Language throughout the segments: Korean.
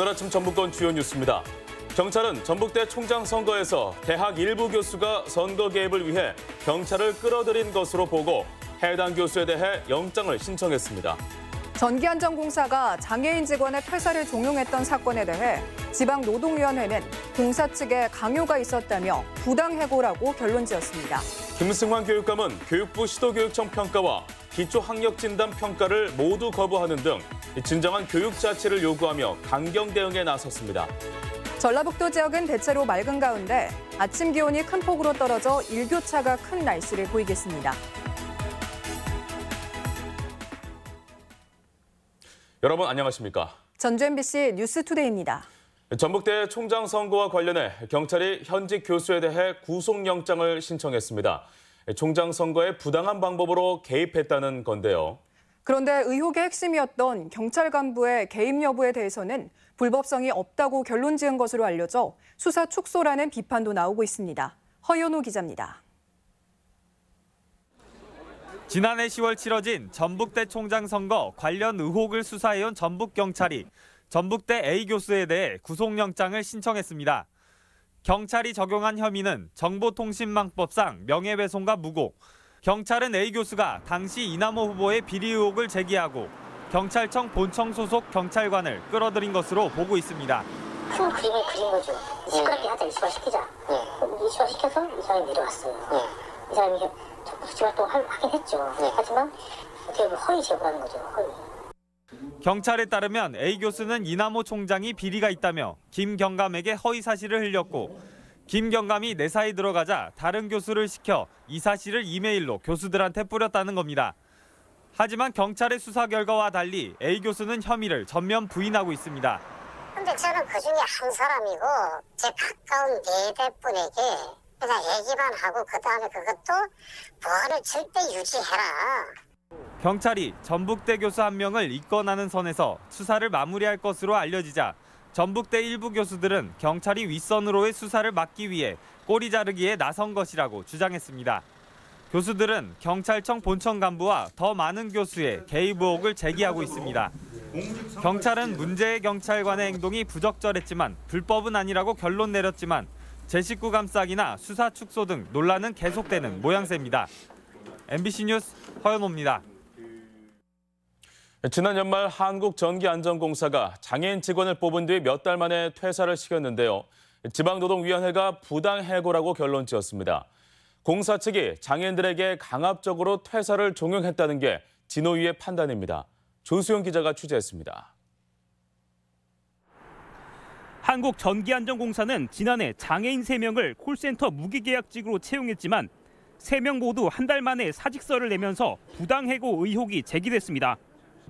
오늘 아침 전북권 주요 뉴스입니다. 경찰은 전북대 총장 선거에서 대학 일부 교수가 선거 개입을 위해 경찰을 끌어들인 것으로 보고 해당 교수에 대해 영장을 신청했습니다. 전기안전공사가 장애인 직원의 퇴사를 종용했던 사건에 대해 지방노동위원회는 공사 측에 강요가 있었다며 부당해고라고 결론 지었습니다. 김승환 교육감은 교육부 시도교육청 평가와 기초학력진단 평가를 모두 거부하는 등 진정한 교육 자체를 요구하며 강경 대응에 나섰습니다. 전라북도 지역은 대체로 맑은 가운데 아침 기온이 큰 폭으로 떨어져 일교차가 큰 날씨를 보이겠습니다. 여러분 안녕하십니까? 전주 MBC 뉴스투데이입니다. 전북대 총장 선거와 관련해 경찰이 현직 교수에 대해 구속영장을 신청했습니다. 총장 선거에 부당한 방법으로 개입했다는 건데요. 그런데 의혹의 핵심이었던 경찰 간부의 개입 여부에 대해서는 불법성이 없다고 결론 지은 것으로 알려져 수사 축소라는 비판도 나오고 있습니다. 허연호 기자입니다. 지난해 10월 치러진 전북대 총장 선거 관련 의혹을 수사해온 전북경찰이 전북대 A 교수에 대해 구속영장을 신청했습니다. 경찰이 적용한 혐의는 정보통신망법상 명예훼손과 무고. 경찰은 A 교수가 당시 이남호 후보의 비리 의혹을 제기하고 경찰청 본청 소속 경찰관을 끌어들인 것으로 보고 있습니다. 큰 그림을 그린 거죠. 시끄럽게 하자, 이슈화 시키자. 이슈화 시켜서 이 사람이 내려왔어요. 이 사람이 적극 활동을 하긴 했죠. 하지만 어떻게 보면 허위 제보라는 거죠. 허위. 경찰에 따르면 A 교수는 이남호 총장이 비리가 있다며 김 경감에게 허위 사실을 흘렸고 김경감이 내사에 들어가자 다른 교수를 시켜 이 사실을 이메일로 교수들한테 뿌렸다는 겁니다. 하지만 경찰의 수사 결과와 달리 A 교수는 혐의를 전면 부인하고 있습니다. 근데 저는 그 중에 한 사람이고 제 가까운 네대분에게 그냥 얘기만 하고 그 다음에 그것도 보안을 절대 유지해라. 경찰이 전북대 교수 한 명을 입건하는 선에서 수사를 마무리할 것으로 알려지자 전북대 일부 교수들은 경찰이 윗선으로의 수사를 막기 위해 꼬리 자르기에 나선 것이라고 주장했습니다. 교수들은 경찰청 본청 간부와 더 많은 교수의 개입 의혹을 제기하고 있습니다. 경찰은 문제의 경찰관의 행동이 부적절했지만 불법은 아니라고 결론 내렸지만 제 식구 감싸기나 수사 축소 등 논란은 계속되는 모양새입니다. MBC 뉴스 허연호입니다. 지난 연말 한국전기안전공사가 장애인 직원을 뽑은 뒤 몇 달 만에 퇴사를 시켰는데요. 지방노동위원회가 부당해고라고 결론 지었습니다. 공사 측이 장애인들에게 강압적으로 퇴사를 종용했다는 게 진호위의 판단입니다. 조수영 기자가 취재했습니다. 한국전기안전공사는 지난해 장애인 3명을 콜센터 무기계약직으로 채용했지만 3명 모두 한 달 만에 사직서를 내면서 부당해고 의혹이 제기됐습니다.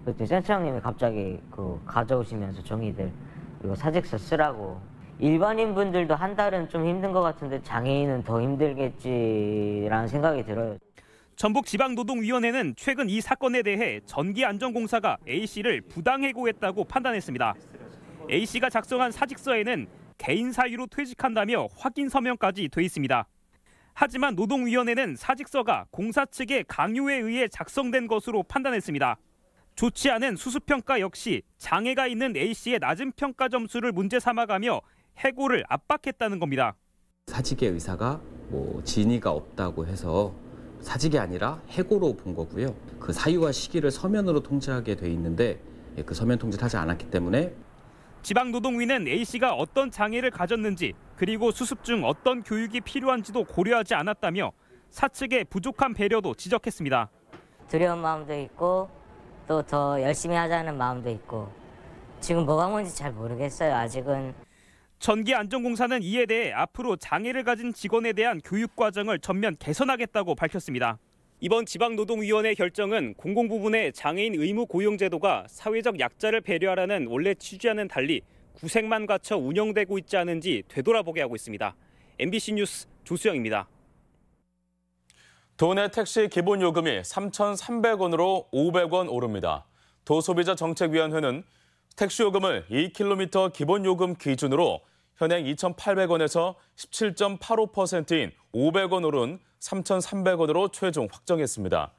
그때 센터장님이 갑자기 그 가져오시면서 종이들 이거 사직서 쓰라고 일반인 분들도 한 달은 좀 힘든 것 같은데 장애인은 더 힘들겠지라는 생각이 들어요. 전북지방노동위원회는 최근 이 사건에 대해 전기안전공사가 A씨를 부당해고했다고 판단했습니다. A씨가 작성한 사직서에는 개인 사유로 퇴직한다며 확인 서명까지 돼 있습니다. 하지만 노동위원회는 사직서가 공사 측의 강요에 의해 작성된 것으로 판단했습니다. 좋지 않은 수습평가 역시 장애가 있는 A씨의 낮은 평가 점수를 문제 삼아가며 해고를 압박했다는 겁니다. 사직의 의사가 뭐 진의가 없다고 해서 사직이 아니라 해고로 본 거고요. 그 사유와 시기를 서면으로 통지하게 돼 있는데 그 서면 통지를 하지 않았기 때문에 지방노동위는 A씨가 어떤 장애를 가졌는지 그리고 수습 중 어떤 교육이 필요한지도 고려하지 않았다며 사측의 부족한 배려도 지적했습니다. 두려운 마음도 있고 또 더 열심히 하자는 마음도 있고 지금 뭐가 뭔지 잘 모르겠어요. 아직은 전기안전공사는 이에 대해 앞으로 장애를 가진 직원에 대한 교육 과정을 전면 개선하겠다고 밝혔습니다. 이번 지방노동위원회 결정은 공공부문의 장애인 의무 고용 제도가 사회적 약자를 배려하라는 원래 취지와는 달리 구색만 갖춰 운영되고 있지 않은지 되돌아보게 하고 있습니다. MBC 뉴스 조수영입니다. 도내 택시 기본 요금이 3,300원으로 500원 오릅니다. 도소비자 정책위원회는 택시 요금을 2km 기본 요금 기준으로 현행 2,800원에서 17.85%인 500원 오른 3,300원으로 최종 확정했습니다.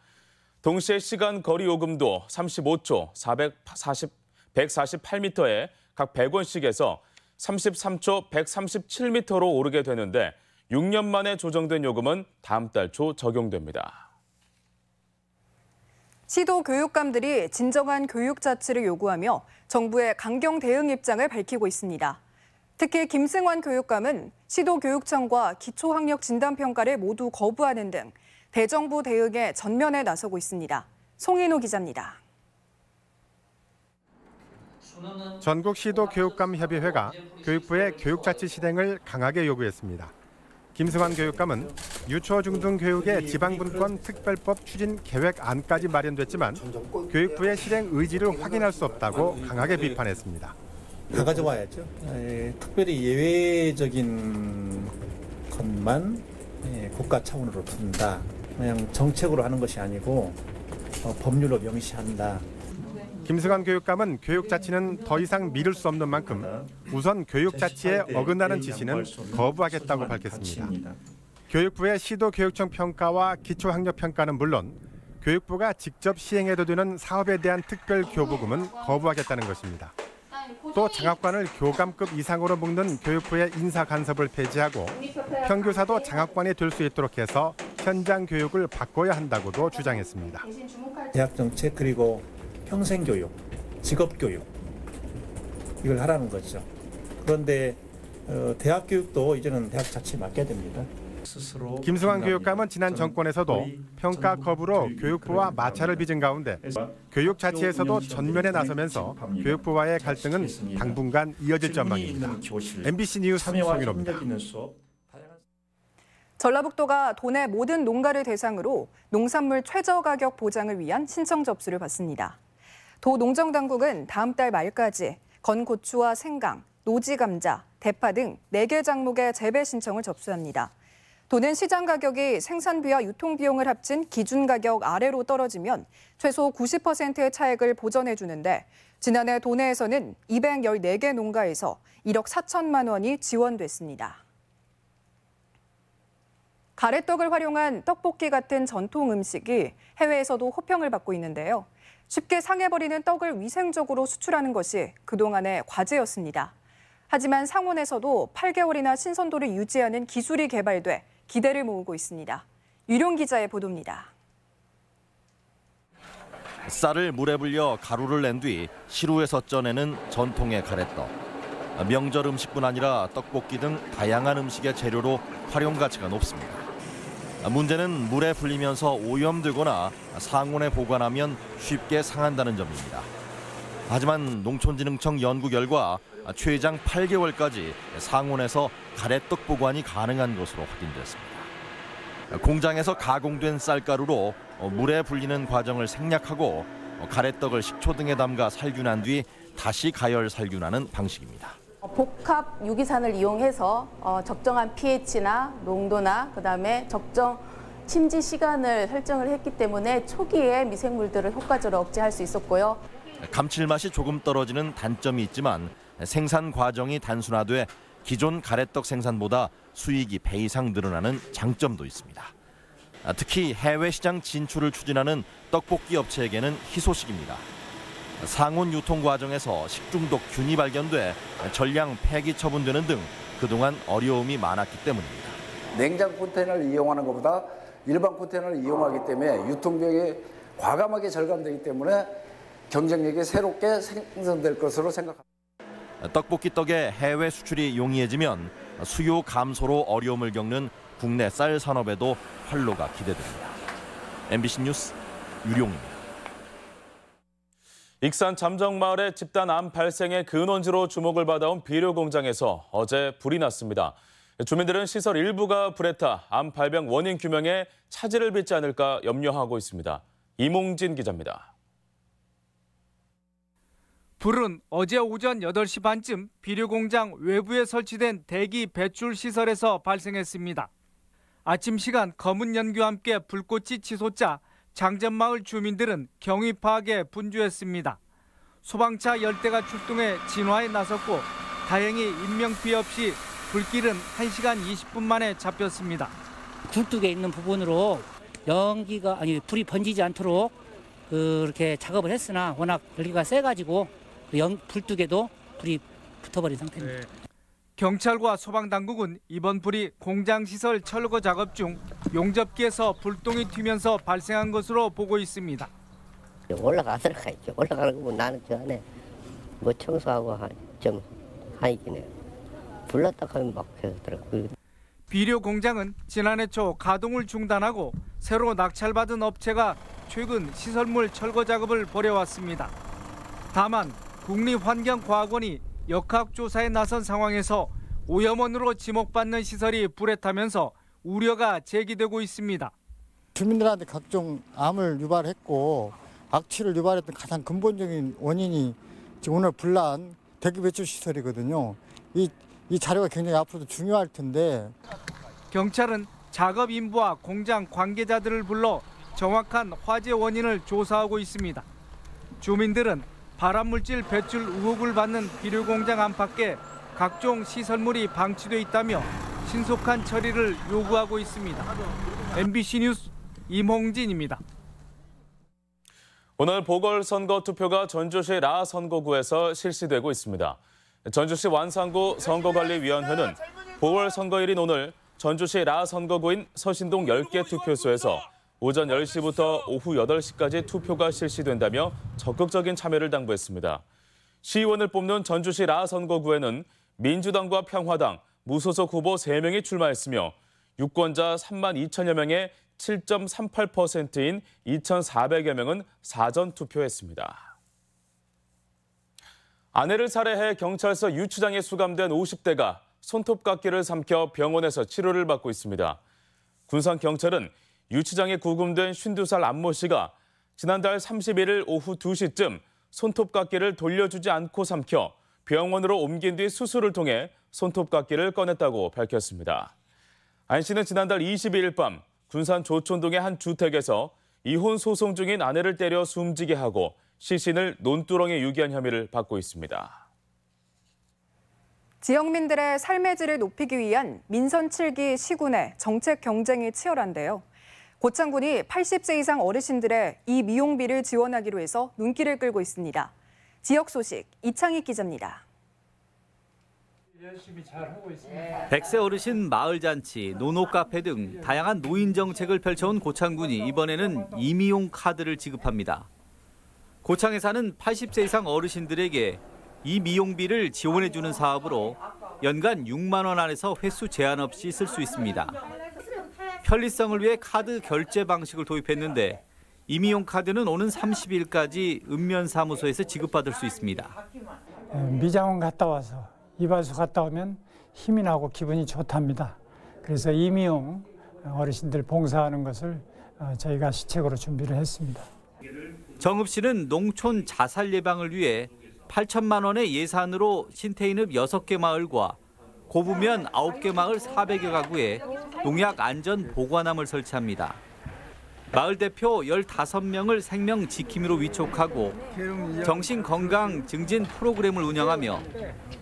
동시에 시간 거리 요금도 35초 440, 148m에 각 100원씩에서 33초 137m로 오르게 되는데 6년 만에 조정된 요금은 다음 달 초 적용됩니다. 시도 교육감들이 진정한 교육 자치를 요구하며 정부의 강경 대응 입장을 밝히고 있습니다. 특히 김승환 교육감은 시도 교육청과 기초학력 진단평가를 모두 거부하는 등 대정부 대응에 전면에 나서고 있습니다. 송인호 기자입니다. 전국 시도 교육감 협의회가 교육부의 교육자치 실행을 강하게 요구했습니다. 김승환 교육감은 유초 중등 교육의 지방분권 특별법 추진 계획안까지 마련됐지만 교육부의 실행 의지를 확인할 수 없다고 강하게 비판했습니다. 다 가져와야죠. 에, 특별히 예외적인 것만 예, 국가 차원으로 푼다. 그냥 정책으로 하는 것이 아니고 어, 법률로 명시한다. 김승환 교육감은 교육 자치는 더 이상 미룰 수 없는 만큼 우선 교육 자치에 어긋나는 지시는 거부하겠다고 밝혔습니다. 교육부의 시도 교육청 평가와 기초 학력 평가는 물론 교육부가 직접 시행해도 되는 사업에 대한 특별 교부금은 거부하겠다는 것입니다. 또 장학관을 교감급 이상으로 묶는 교육부의 인사 간섭을 폐지하고 평교사도 장학관이 될 수 있도록 해서 현장 교육을 바꿔야 한다고도 주장했습니다. 대학 정책 그리고 평생 교육, 직업 교육 이걸 하라는 거죠. 그런데 어, 대학 교육도 이제는 대학 자치 맡겨야 됩니다. 스스로 김승환. 교육감은 지난 정권에서도 평가 거부로 교육 교육부와 마찰을 빚은 가운데 교육 자치에서도 운영 전면에 나서면서. 교육부와의 갈등은. 당분간 이어질 전망입니다. MBC 뉴스 다양한 전라북도가 도내 모든 농가를 대상으로 농산물 최저 가격 보장을 위한 신청 접수를 받습니다. 도 농정 당국은 다음 달 말까지 건고추와 생강, 노지 감자, 대파 등 4개 작목의 재배 신청을 접수합니다. 도는 시장 가격이 생산비와 유통 비용을 합친 기준 가격 아래로 떨어지면 최소 90%의 차액을 보전해 주는데 지난해 도내에서는 214개 농가에서 1억 4천만 원이 지원됐습니다. 가래떡을 활용한 떡볶이 같은 전통 음식이 해외에서도 호평을 받고 있는데요. 쉽게 상해버리는 떡을 위생적으로 수출하는 것이 그동안의 과제였습니다. 하지만 상온에서도 8개월이나 신선도를 유지하는 기술이 개발돼 기대를 모으고 있습니다. 유룡 기자의 보도입니다. 쌀을 물에 불려 가루를 낸 뒤 시루에서 쪄내는 전통의 가래떡. 명절 음식뿐 아니라 떡볶이 등 다양한 음식의 재료로 활용 가치가 높습니다. 문제는 물에 불리면서 오염되거나 상온에 보관하면 쉽게 상한다는 점입니다. 하지만 농촌진흥청 연구 결과 최장 8개월까지 상온에서 가래떡 보관이 가능한 것으로 확인됐습니다. 공장에서 가공된 쌀가루로 물에 불리는 과정을 생략하고 가래떡을 식초 등에 담가 살균한 뒤 다시 가열 살균하는 방식입니다. 복합 유기산을 이용해서 어, 적정한 pH나 농도나 그다음에 적정 침지 시간을 설정을 했기 때문에 초기에 미생물들을 효과적으로 억제할 수 있었고요. 감칠맛이 조금 떨어지는 단점이 있지만 생산 과정이 단순화돼 기존 가래떡 생산보다 수익이 배 이상 늘어나는 장점도 있습니다. 아, 특히 해외 시장 진출을 추진하는 떡볶이 업체에게는 희소식입니다. 상온 유통 과정에서 식중독 균이 발견돼 전량 폐기 처분되는 등 그동안 어려움이 많았기 때문입니다. 냉장 컨테이너를 이용하는 것보다 일반 컨테이너를 이용하기 때문에 유통비용이 과감하게 절감되기 때문에 경쟁력이 새롭게 생성될 것으로 생각합니다. 떡볶이 떡의 해외 수출이 용이해지면 수요 감소로 어려움을 겪는 국내 쌀 산업에도 활로가 기대됩니다. MBC 뉴스 유룡입니다. 익산 잠정마을의 집단 암 발생의 근원지로 주목을 받아온 비료 공장에서 어제 불이 났습니다. 주민들은 시설 일부가 불에 타 암 발병 원인 규명에 차질을 빚지 않을까 염려하고 있습니다. 이몽진 기자입니다. 불은 어제 오전 8시 반쯤 비료 공장 외부에 설치된 대기 배출 시설에서 발생했습니다. 아침 시간 검은 연기와 함께 불꽃이 치솟자 장전마을 주민들은 경위 파악에 분주했습니다. 소방차 10대가 출동해 진화에 나섰고 다행히 인명피해 없이 불길은 1시간 20분 만에 잡혔습니다. 굴뚝에 있는 부분으로 연기가 아니 불이 번지지 않도록 그렇게 작업을 했으나 워낙 열기가 세가지고 연, 불뚝에도 불이 붙어버린 상태입니다. 경찰과 소방당국은 이번 불이 공장시설 철거 작업 중 용접기에서 불똥이 튀면서 발생한 것으로 보고 있습니다. 올라가도록 하죠. 올라가는 거면 나는 저 안에 뭐 청소하고 한, 좀 하이긴 해요. 불났다 하면 막 해더라고요. 비료 공장은 지난해 초 가동을 중단하고 새로 낙찰받은 업체가 최근 시설물 철거 작업을 벌여왔습니다. 다만 국립환경과학원이 역학조사에 나선 상황에서 오염원으로 지목받는 시설이 불에 타면서 우려가 제기되고 있습니다. 주민들한테 각종 암을 유발했고 악취를 유발했던 가장 근본적인 원인이 지금 오늘 불난 대기 배출 시설이거든요. 이, 이 자료가 굉장히 앞으로도 중요할 텐데 경찰은 작업 인부와 공장 관계자들을 불러 정확한 화재 원인을 조사하고 있습니다. 주민들은 발암물질 배출 의혹을 받는 비료 공장 안팎에 각종 시설물이 방치돼 있다며 신속한 처리를 요구하고 있습니다. MBC 뉴스 임홍진입니다. 오늘 보궐선거 투표가 전주시 라 선거구에서 실시되고 있습니다. 전주시 완산구 선거관리위원회는 보궐선거일인 오늘 전주시 라 선거구인 서신동 10개 투표소에서 오전 10시부터 오후 8시까지 투표가 실시된다며 적극적인 참여를 당부했습니다. 시의원을 뽑는 전주시 라 선거구에는 민주당과 평화당, 무소속 후보 3명이 출마했으며 유권자 3만 2천여 명의 7.38%인 2,400여 명은 사전 투표했습니다. 아내를 살해해 경찰서 유치장에 수감된 50대가 손톱깎이를 삼켜 병원에서 치료를 받고 있습니다. 군산 경찰은 유치장에 구금된 52살 안모 씨가 지난달 31일 오후 2시쯤 손톱깎이를 돌려주지 않고 삼켜 병원으로 옮긴 뒤 수술을 통해 손톱깎이를 꺼냈다고 밝혔습니다. 안 씨는 지난달 22일 밤 군산 조촌동의 한 주택에서 이혼 소송 중인 아내를 때려 숨지게 하고 시신을 논두렁에 유기한 혐의를 받고 있습니다. 지역민들의 삶의 질을 높이기 위한 민선 7기 시군의 정책 경쟁이 치열한데요. 고창군이 80세 이상 어르신들의 이 미용비를 지원하기로 해서 눈길을 끌고 있습니다. 지역 소식 이창희 기자입니다. 백세 어르신 마을 잔치, 노노 카페 등 다양한 노인 정책을 펼쳐온 고창군이 이번에는 이미용 카드를 지급합니다. 고창에 사는 80세 이상 어르신들에게 이미용비를 지원해주는 사업으로 연간 6만 원 안에서 횟수 제한 없이 쓸 수 있습니다. 편리성을 위해 카드 결제 방식을 도입했는데 이미용 카드는 오는 30일까지 읍면사무소에서 지급받을 수 있습니다. 미장원 갔다 와서 이발소 갔다 오면 힘이 나고 기분이 좋답니다. 그래서 이미용 어르신들 봉사하는 것을 어, 저희가 시책으로 준비를 했습니다. 정읍 씨는 농촌 자살 예방을 위해 8천만 원의 예산으로 신태인읍 6개 마을과 고부면 9개 마을 400여 가구에 농약 안전 보관함을 설치합니다. 마을 대표 15명을 생명 지킴이로 위촉하고 정신 건강 증진 프로그램을 운영하며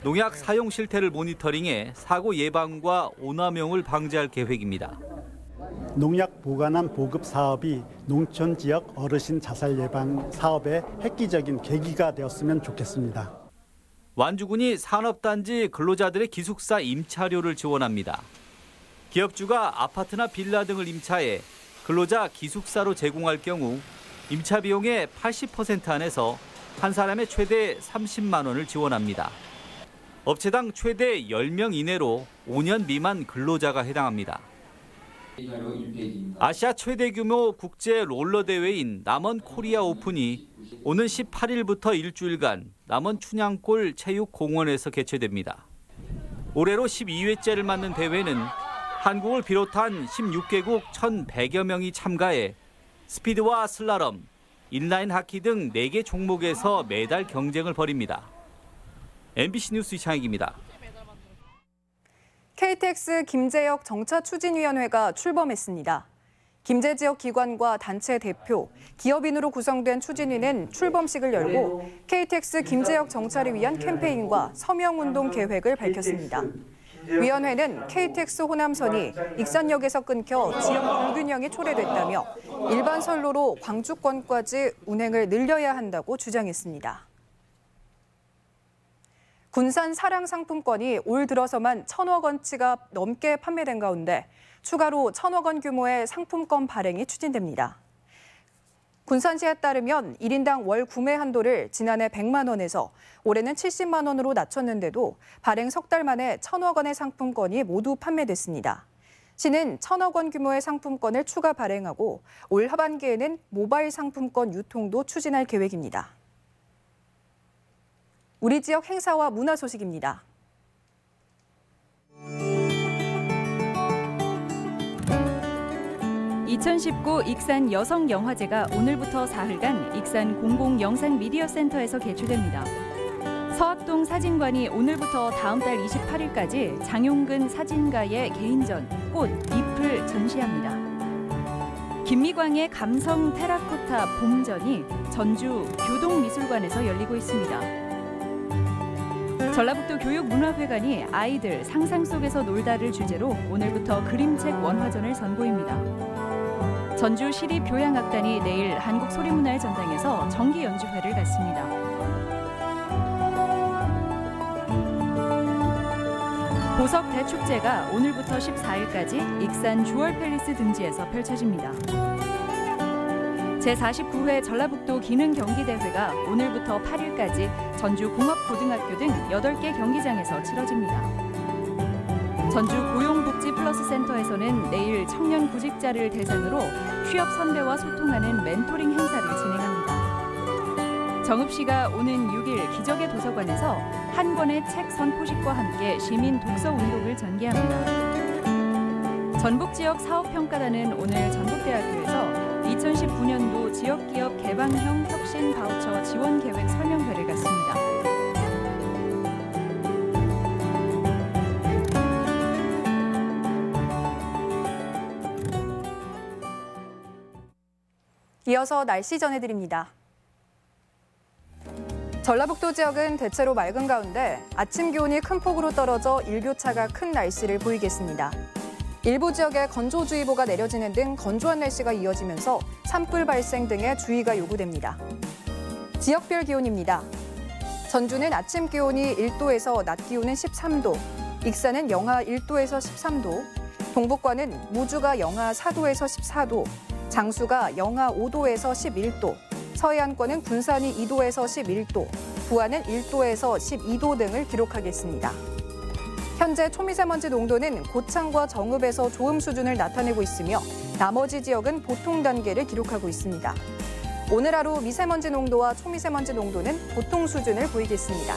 농약 사용 실태를 모니터링해 사고 예방과 오남용을 방지할 계획입니다. 농약 보관함 보급 사업이 농촌 지역 어르신 자살 예방 사업의 획기적인 계기가 되었으면 좋겠습니다. 완주군이 산업단지 근로자들의 기숙사 임차료를 지원합니다. 기업주가 아파트나 빌라 등을 임차해 근로자 기숙사로 제공할 경우 임차 비용의 80% 안에서 한 사람에 최대 30만 원을 지원합니다. 업체당 최대 10명 이내로 5년 미만 근로자가 해당합니다. 아시아 최대 규모 국제 롤러 대회인 남원 코리아 오픈이 오는 18일부터 일주일간 남원 춘향골 체육공원에서 개최됩니다. 올해로 12회째를 맞는 대회는 한국을 비롯한 16개국 1,100여 명이 참가해 스피드와 슬라럼, 인라인 하키 등 4개 종목에서 매달 경쟁을 벌입니다. MBC 뉴스 이창익입니다. KTX 김제역 정차 추진위원회가 출범했습니다. 김제 지역 기관과 단체 대표, 기업인으로 구성된 추진위는 출범식을 열고 KTX 김제역 정차를 위한 캠페인과 서명운동 계획을 밝혔습니다. 위원회는 KTX 호남선이 익산역에서 끊겨 지역 불균형이 초래됐다며 일반 선로로 광주권까지 운행을 늘려야 한다고 주장했습니다. 군산 사랑 상품권이 올 들어서만 천억 원치가 넘게 판매된 가운데 추가로 천억 원 규모의 상품권 발행이 추진됩니다. 군산시에 따르면 1인당 월 구매 한도를 지난해 100만 원에서 올해는 70만 원으로 낮췄는데도 발행 석 달 만에 천억 원의 상품권이 모두 판매됐습니다. 시는 천억 원 규모의 상품권을 추가 발행하고 올 하반기에는 모바일 상품권 유통도 추진할 계획입니다. 우리 지역 행사와 문화 소식입니다. 2019 익산 여성영화제가 오늘부터 사흘간 익산 공공영상미디어센터에서 개최됩니다. 서학동 사진관이 오늘부터 다음 달 28일까지 장용근 사진가의 개인전 꽃, 잎을 전시합니다. 김미광의 감성 테라코타 봄전이 전주 교동미술관에서 열리고 있습니다. 전라북도 교육문화회관이 아이들 상상 속에서 놀다를 주제로 오늘부터 그림책 원화전을 선보입니다. 전주 시립교향악단이 내일 한국소리문화의 전당에서 정기 연주회를 갖습니다. 보석 대축제가 오늘부터 14일까지 익산 주얼팰리스 등지에서 펼쳐집니다. 제49회 전라북도 기능경기대회가 오늘부터 8일까지 전주 공업고등학교 등 8개 경기장에서 치러집니다. 전주 고용복지 플러스 센터에서는 내일 청년 구직자를 대상으로 취업 선배와 소통하는 멘토링 행사를 진행합니다. 정읍 씨가 오는 6일 기적의 도서관에서 한 권의 책 선포식과 함께 시민 독서 운동을 전개합니다. 전북 지역 사업평가단은 오늘 전북대학교에서 2019년도 지역기업 개방형 혁신 바우처 지원 계획 설명회를 갖습니다. 이어서 날씨 전해드립니다. 전라북도 지역은 대체로 맑은 가운데 아침 기온이 큰 폭으로 떨어져 일교차가 큰 날씨를 보이겠습니다. 일부 지역에 건조주의보가 내려지는 등 건조한 날씨가 이어지면서 산불 발생 등의 주의가 요구됩니다. 지역별 기온입니다. 전주는 아침 기온이 1도에서 낮 기온은 13도, 익산은 영하 1도에서 13도, 동북과는 무주가 영하 4도에서 14도, 장수가 영하 5도에서 11도, 서해안권은 군산이 2도에서 11도, 부안은 1도에서 12도 등을 기록하겠습니다. 현재 초미세먼지 농도는 고창과 정읍에서 좋음 수준을 나타내고 있으며 나머지 지역은 보통 단계를 기록하고 있습니다. 오늘 하루 미세먼지 농도와 초미세먼지 농도는 보통 수준을 보이겠습니다.